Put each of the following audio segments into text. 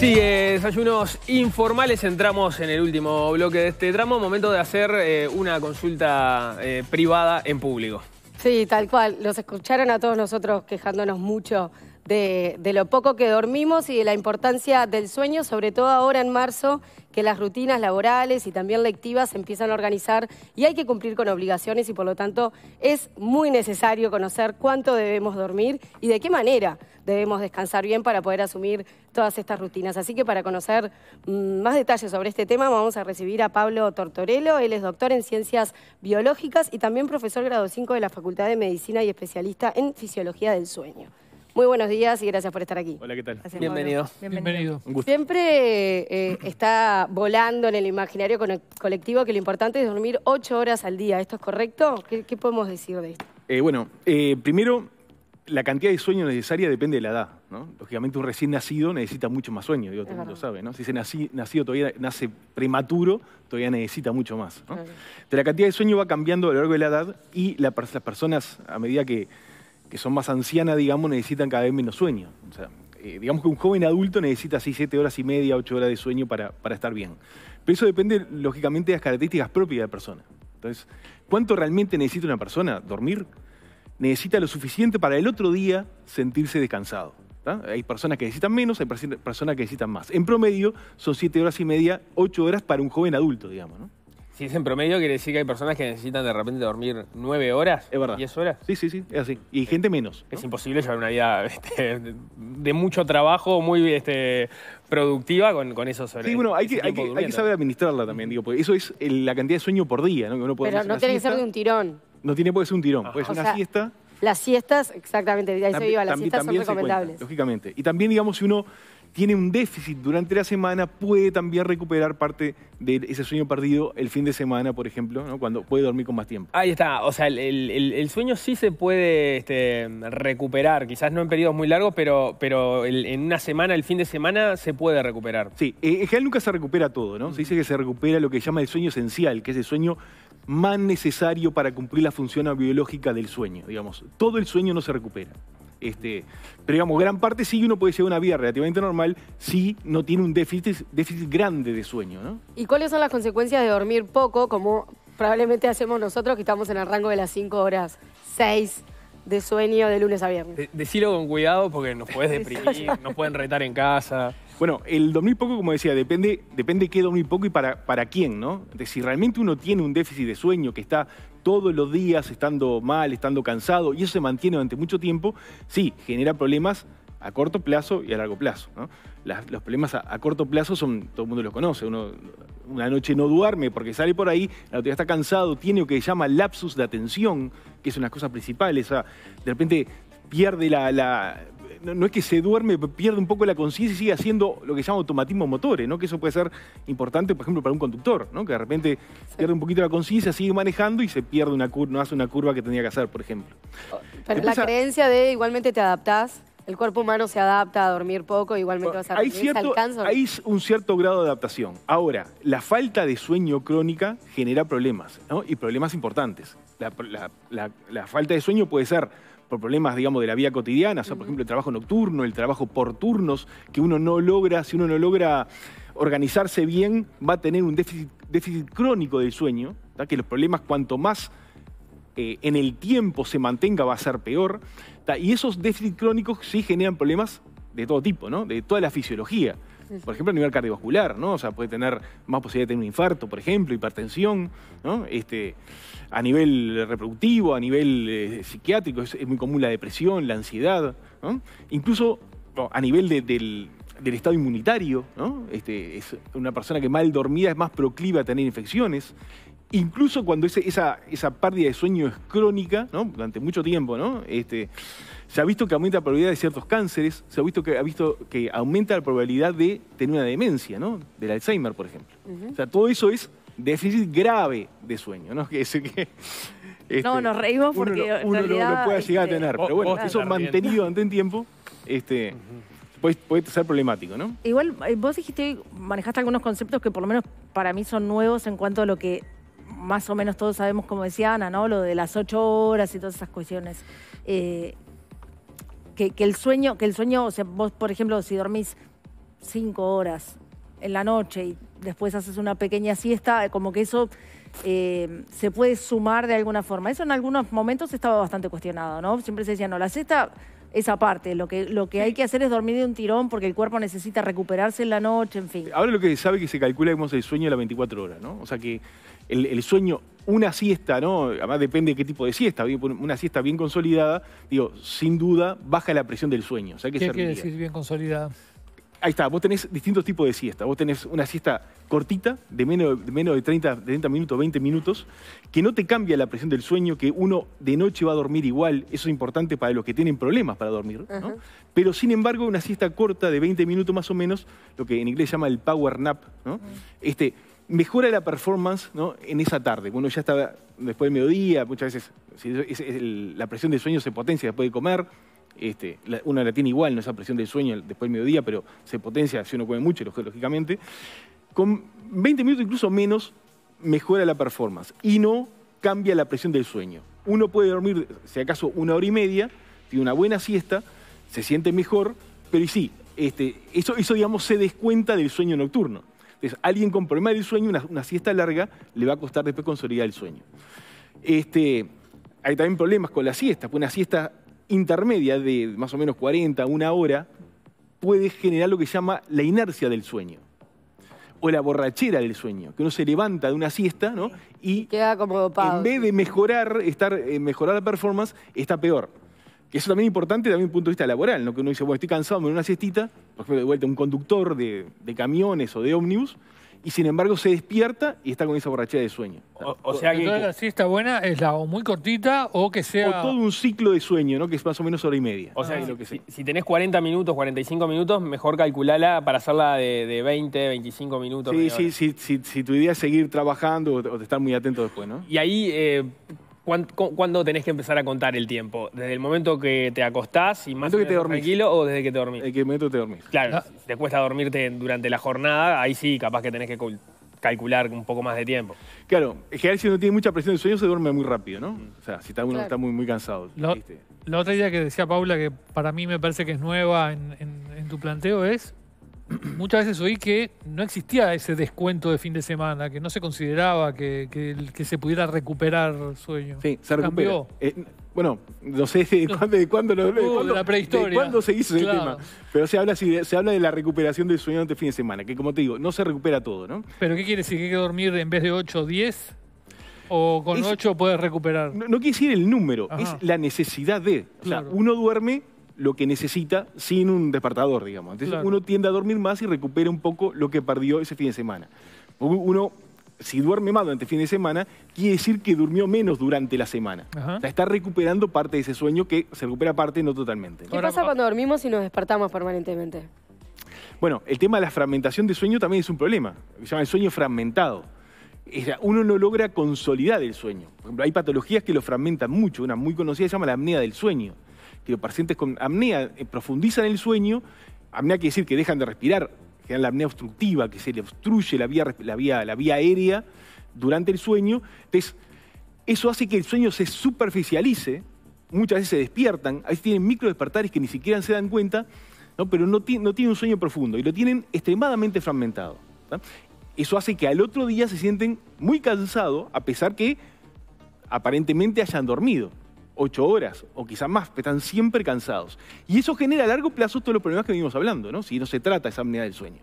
Sigue desayunos informales, entramos en el último bloque de este tramo, momento de hacer eh, una consulta eh, privada en público. Sí, tal cual. Los escucharon a todos nosotros quejándonos mucho de, de, lo poco que dormimos y de la importancia del sueño, sobre todo ahora en marzo, que las rutinas laborales y también lectivas se empiezan a organizar y hay que cumplir con obligaciones y por lo tanto es muy necesario conocer cuánto debemos dormir y de qué manera debemos descansar bien para poder asumir todas estas rutinas. Así que para conocer mm, más detalles sobre este tema vamos a recibir a Pablo Tortorello. Él es doctor en ciencias biológicas y también profesor grado 5 de la Facultad de Medicina y especialista en fisiología del sueño. Muy buenos días y gracias por estar aquí. Hola, ¿qué tal? Gracias, Bienvenido. Bienvenido. Un gusto. Siempre eh, está volando en el imaginario con- colectivo que lo importante es dormir ocho horas al día. ¿Esto es correcto? ¿Qué, qué podemos decir de esto? Eh, bueno, eh, primero, la cantidad de sueño necesaria depende de la edad. ¿no? Lógicamente, un recién nacido necesita mucho más sueño, digo, todo el mundo sabe. ¿no? Si ese nací- nacido todavía nace prematuro, todavía necesita mucho más. ¿no? Claro. Entonces, la cantidad de sueño va cambiando a lo largo de la edad y la las personas, a medida que, que son más ancianas, digamos, necesitan cada vez menos sueño. O sea, eh, digamos que un joven adulto necesita así 7 horas y media, 8 horas de sueño para, para estar bien. Pero eso depende, lógicamente, de las características propias de la persona. Entonces, ¿cuánto realmente necesita una persona? ¿Dormir? necesita lo suficiente para el otro día sentirse descansado. Hay personas que necesitan menos, hay personas que necesitan más. En promedio son siete horas y media, ocho horas para un joven adulto, digamos. ¿no? Si es en promedio, quiere decir que hay personas que necesitan de repente dormir nueve horas, Es verdad. diez horas. Sí, sí, sí, es así. Y gente menos. ¿no? Es imposible llevar una vida este, de mucho trabajo, muy este, productiva con, con esos Sí, bueno, hay que, hay, que, hay que saber administrarla también, digo, porque eso es el- la cantidad de sueño por día, ¿no? Que uno puede Pero hacer no tiene que ser de un tirón. No tiene por ser un tirón, puede ser O una sea, siesta. Las siestas, exactamente, ahí se iba, las también- siestas son se cuenta, recomendables. lógicamente. Y también, digamos, si uno tiene un déficit durante la semana, puede también recuperar parte de ese sueño perdido el fin de semana, por ejemplo, ¿no? cuando puede dormir con más tiempo. Ahí está, o sea, el, el- el- el sueño sí se puede este, recuperar, quizás no en periodos muy largos, pero, pero el- en una semana, el fin de semana, se puede recuperar. Sí, eh, en general nunca se recupera todo, ¿no? Se dice que se recupera lo que se llama el sueño esencial, que es el sueño más necesario para cumplir la función biológica del sueño, digamos. Todo el sueño no se recupera. Este, pero digamos, gran parte sí uno puede llevar una vida relativamente normal si no tiene un déficit, déficit grande de sueño, ¿no? ¿Y cuáles son las consecuencias de dormir poco, como probablemente hacemos nosotros, que estamos en el rango de las 5 horas, 6 de sueño de lunes a viernes? De- Decilo con cuidado porque nos puedes deprimir, nos pueden retar en casa. Bueno, el dormir poco, como decía, depende, depende qué dormir poco y para, para quién, ¿no? De si realmente uno tiene un déficit de sueño que está todos los días estando mal, estando cansado, y eso se mantiene durante mucho tiempo, sí, genera problemas a corto plazo y a largo plazo, los problemas a, corto plazo son, todo el mundo los conoce, uno una noche no duerme porque sale por ahí, la día está cansado, tiene lo que se llama lapsus de atención, que es una de las cosas principales, de repente pierde la- no, no es que se duerme, pierde un poco la conciencia y sigue haciendo lo que se llama automatismo motores, ¿no? Que eso puede ser importante, por ejemplo, para un conductor, ¿no? Que de repente pierde un poquito la conciencia, sigue manejando y se pierde una curva, no hace una curva que tenía que hacer, por ejemplo. Pero la creencia de igualmente te adaptás, el cuerpo humano se adapta a dormir poco, igualmente vas a hay, dormir, ¿se cierto, hay un cierto grado de adaptación. Ahora, la falta de sueño crónica genera problemas, ¿no? Y problemas importantes. La, la- la- la falta de sueño puede ser por problemas, digamos, de la vida cotidiana, o sea, por ejemplo, el trabajo nocturno, el trabajo por turnos, que uno no logra, si uno no logra organizarse bien, va a tener un déficit, déficit crónico del sueño, ¿tá? que los problemas cuanto más eh, en el tiempo se mantenga va a ser peor. ¿tá? Y esos déficits crónicos sí generan problemas de todo tipo, ¿no? De toda la fisiología. Por ejemplo, a nivel cardiovascular, ¿no? O sea, puede tener más posibilidad de tener un infarto, por ejemplo, hipertensión, ¿no? Este, a nivel reproductivo, a nivel eh, psiquiátrico, es, muy común la depresión, la ansiedad, ¿no? Incluso a nivel de- del, del estado inmunitario, ¿no? Este, es una persona que mal dormida es más proclive a tener infecciones. Incluso cuando ese- esa, esa pérdida de sueño es crónica, ¿no? durante mucho tiempo, ¿no? Este, se ha visto que aumenta la probabilidad de ciertos cánceres, se ha visto que, ha visto que aumenta la probabilidad de tener una demencia, ¿no? del Alzheimer, por ejemplo. O sea, todo eso es déficit grave de sueño, ¿no? Que, es que, este, No, nos reímos uno porque uno no realidad, lo puede llegar a tener, vos- pero bueno, vos eso mantenido ante un tiempo este, puede, puede ser problemático, ¿no? Igual eh, vos dijiste, hoy, manejaste algunos conceptos que por lo menos para mí son nuevos en cuanto a lo que más o menos todos sabemos, como decía Ana, ¿no? Lo de las ocho horas y todas esas cuestiones. Eh, que, que el sueño, que el sueño, o sea, vos, por ejemplo, si dormís cinco horas en la noche y después haces una pequeña siesta, como que eso eh, se puede sumar de alguna forma. Eso en algunos momentos estaba bastante cuestionado, ¿no? Siempre se decía, no, la siesta esa parte. Lo que, lo que hay que hacer es dormir de un tirón porque el cuerpo necesita recuperarse en la noche, en fin. Ahora lo que sabe es que se calcula digamos, el sueño de las 24 horas, ¿no? O sea que el, el sueño, una siesta, ¿no? Además depende de qué tipo de siesta. Una siesta bien consolidada, digo, sin duda baja la presión del sueño. O sea, hay que ¿Qué quiere decir bien consolidada? Ahí está, vos tenés distintos tipos de siesta. Vos tenés una siesta cortita, de menos de, menos de 30, de 30 minutos, 20 minutos, que no te cambia la presión del sueño, que uno de noche va a dormir igual. Eso es importante para los que tienen problemas para dormir. ¿no? Pero sin embargo, una siesta corta de 20 minutos más o menos, lo que en inglés se llama el power nap, ¿no? este, mejora la performance ¿no? en esa tarde. Uno ya está después del mediodía, muchas veces la presión del sueño se potencia después de comer. Este, uno la tiene igual, no esa presión del sueño después del mediodía, pero se potencia si uno come mucho, lóg- lógicamente. Con 20 minutos incluso menos mejora la performance y no cambia la presión del sueño. Uno puede dormir, si acaso, una hora y media, tiene una buena siesta, se siente mejor, pero y sí, este, eso, eso digamos se descuenta del sueño nocturno. Entonces, alguien con problema del sueño, una, una siesta larga, le va a costar después consolidar el sueño. Este, hay también problemas con la siesta, porque una siesta intermedia de más o menos 40, una hora, puede generar lo que se llama la inercia del sueño. O la borrachera del sueño, que uno se levanta de una siesta ¿no? y Queda como en vez de mejorar, estar, eh, mejorar la performance, está peor. Que eso también es importante también desde un punto de vista laboral, ¿no? que uno dice, bueno, estoy cansado, me doy una siestita, por ejemplo, de vuelta un conductor de, de camiones o de ómnibus, y sin embargo se despierta y está con esa borrachera de sueño. O, o sea que... Entonces la siesta buena es la o muy cortita o que O sea... todo un ciclo de sueño, ¿no? que es más o menos hora y media. O sea, Ah, que lo que si, sea. si tenés 40 minutos, 45 minutos, mejor calculala para hacerla de, de 20, 25 minutos. Sí, sí, sí, sí, si tu idea es seguir trabajando o, o de estar muy atento después, ¿no? Y ahí, eh, ¿cuán- cu- ¿cuándo tenés que empezar a contar el tiempo? ¿Desde el momento que te acostás y más que te dormís. tranquilo o desde que te dormís? ¿En qué momento te dormís? Claro, Ah. si te cuesta dormirte durante la jornada, ahí sí, capaz que tenés que cul- calcular un poco más de tiempo. Claro, en general si uno tiene mucha presión del sueño se duerme muy rápido, ¿no? O sea, si está uno Claro. está muy, muy cansado. La otra idea que decía Paula, que para mí me parece que es nueva en, en- en tu planteo, es muchas veces oí que no existía ese descuento de fin de semana, que no se consideraba que, que el- que se pudiera recuperar sueño. Sí, se recupera. Cambió. Eh, bueno, no sé de cuándo, de cuándo, lo- de Uh, de cuándo- la prehistoria. de cuándo se hizo ese Claro. tema. Pero se habla, se habla de la recuperación del sueño durante el fin de semana, que como te digo, no se recupera todo, ¿no? ¿Pero qué quiere decir? ¿Que hay que dormir en vez de 8 o 10? ¿O con Es- 8 puedes recuperar? No, no quiere decir el número, Ajá. es la necesidad de. O sea, Claro. uno duerme lo que necesita sin un despertador, digamos. Entonces Claro. uno tiende a dormir más y recupera un poco lo que perdió ese fin de semana. Uno, si duerme más durante el fin de semana, quiere decir que durmió menos durante la semana. Ajá. O sea, está recuperando parte de ese sueño que se recupera parte, no totalmente. ¿Qué pasa cuando dormimos y nos despertamos permanentemente? Bueno, el tema de la fragmentación de sueño también es un problema. Se llama el sueño fragmentado. Uno no logra consolidar el sueño. Por ejemplo, hay patologías que lo fragmentan mucho. Una muy conocida se llama la apnea del sueño. Que los pacientes con apnea eh, profundizan el sueño. Apnea quiere decir que dejan de respirar. Generan la apnea obstructiva, que se le obstruye la vía, la vía, la vía aérea durante el sueño. Entonces, eso hace que el sueño se superficialice. Muchas veces se despiertan. A veces tienen micro despertares que ni siquiera se dan cuenta ¿no? pero no, no tienen un sueño profundo y lo tienen extremadamente fragmentado. Eso hace que al otro día se sienten muy cansados, a pesar que aparentemente hayan dormido ocho horas o quizás más, pero están siempre cansados. Y eso genera a largo plazo todos los problemas que venimos hablando, ¿no? si no se trata esa apnea del sueño.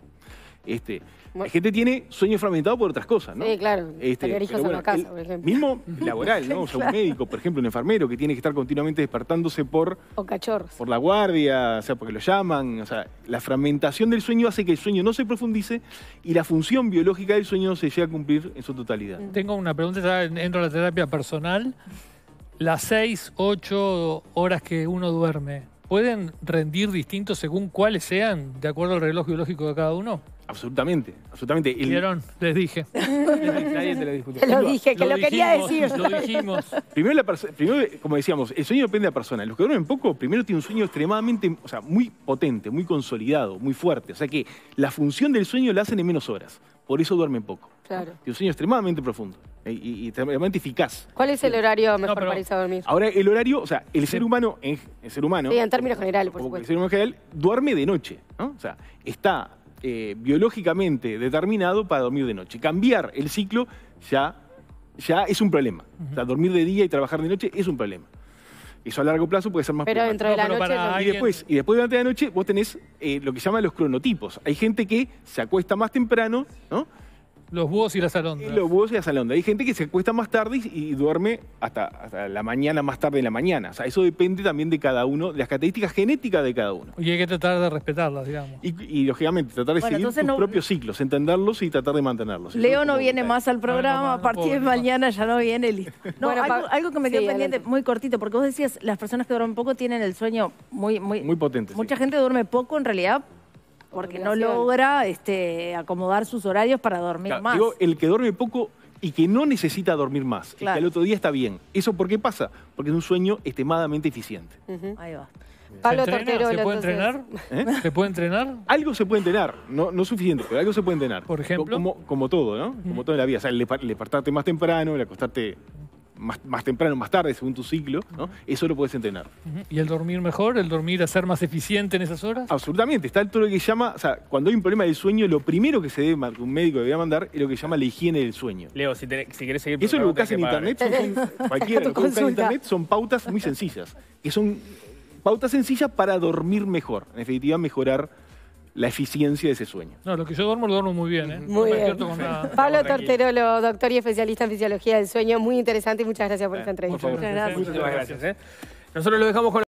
Este, la Bueno. gente tiene sueño fragmentado por otras cosas, ¿no? Sí, claro. Hijos pero en la casa, el por ejemplo. Mismo laboral, ¿no? O sea, un médico, por ejemplo, un enfermero que tiene que estar continuamente despertándose por O cachorros. por la guardia, o sea, porque lo llaman, o sea, la fragmentación del sueño hace que el sueño no se profundice y la función biológica del sueño no se llega a cumplir en su totalidad. Tengo una pregunta, ya entro a la terapia personal. Las 6, 8 horas que uno duerme, ¿pueden rendir distintos según cuáles sean, de acuerdo al reloj biológico de cada uno? Absolutamente, absolutamente. El- ¿Vieron? Les dije. Nadie te lo discute. Te lo dije, que lo, quería dijimos, decir. Lo dijimos. primero, la primero, como decíamos, el sueño depende de la persona. Los que duermen poco, primero tienen un sueño extremadamente, o sea, muy potente, muy consolidado, muy fuerte. O sea que la función del sueño la hacen en menos horas. Por eso duermen poco. Claro. Tiene un sueño extremadamente profundo y, y- y extremadamente eficaz. ¿Cuál es el horario mejor pero- para irse a dormir? Ahora, el horario, o sea, el ser humano, en, el ser humano, Sí, en términos generales, por supuesto. el ser humano en general, duerme de noche, ¿no? O sea, está eh, biológicamente determinado para dormir de noche. Cambiar el ciclo ya, ya es un problema. O sea, dormir de día y trabajar de noche es un problema. Eso a largo plazo puede ser más Pero dentro de la noche... para. Y después, y después durante la noche vos tenés eh, lo que se llama los cronotipos. Hay gente que se acuesta más temprano, ¿no? Los búhos y las Y alondras. los búhos y la salonda. Hay gente que se acuesta más tarde y, y duerme hasta, hasta la mañana, más tarde de la mañana. O sea, eso depende también de cada uno, de las características genéticas de cada uno. Y hay que tratar de respetarlas, digamos. Y, y, lógicamente, tratar de Bueno, seguir tus no- propios ciclos, entenderlos y tratar de mantenerlos. Leo no viene más al programa, no, a no partir de mañana ya no viene. li- No, Bueno, algo, que me quedó sí, pendiente adelante. muy cortito, porque vos decías, las personas que duermen poco tienen el sueño muy... Muy, Muy potente, sí. Mucha gente duerme poco en realidad porque no logra este, acomodar sus horarios para dormir Claro, más. digo, el que duerme poco y que no necesita dormir más, el que al otro día está bien. ¿Eso por qué pasa? Porque es un sueño extremadamente eficiente. Ahí va. Pablo ¿Se, entrena? ¿Se puede entonces. entrenar? ¿Eh? ¿Se puede entrenar? Algo se puede entrenar, no, no suficiente, pero algo se puede entrenar. Por ejemplo. Como, como todo, ¿no? Como todo en la vida. O sea, el despertarte más temprano, el acostarte más, más temprano, más tarde, según tu ciclo, ¿no? Eso lo puedes entrenar. ¿Y el dormir mejor? ¿El dormir a ser más eficiente en esas horas? Absolutamente. Está todo lo que llama, o sea, cuando hay un problema del sueño, lo primero que se debe, un médico debería mandar es lo que llama la hiene del sueño. Leo, si, si querés seguir... Eso lo buscas en internet, son, cualquiera lo buscas en internet son pautas muy sencillas, que son pautas sencillas para dormir mejor, en definitiva mejorar la eficiencia de ese sueño. No, lo que yo duermo lo duermo muy bien, ¿eh? No Muy me bien. despierto con nada. Pablo. Torterolo, doctor y especialista en fisiología del sueño, muy interesante y muchas gracias por esta entrevista. Muchas gracias. gracias. Muchísimas gracias. ¿eh? Nosotros lo dejamos con...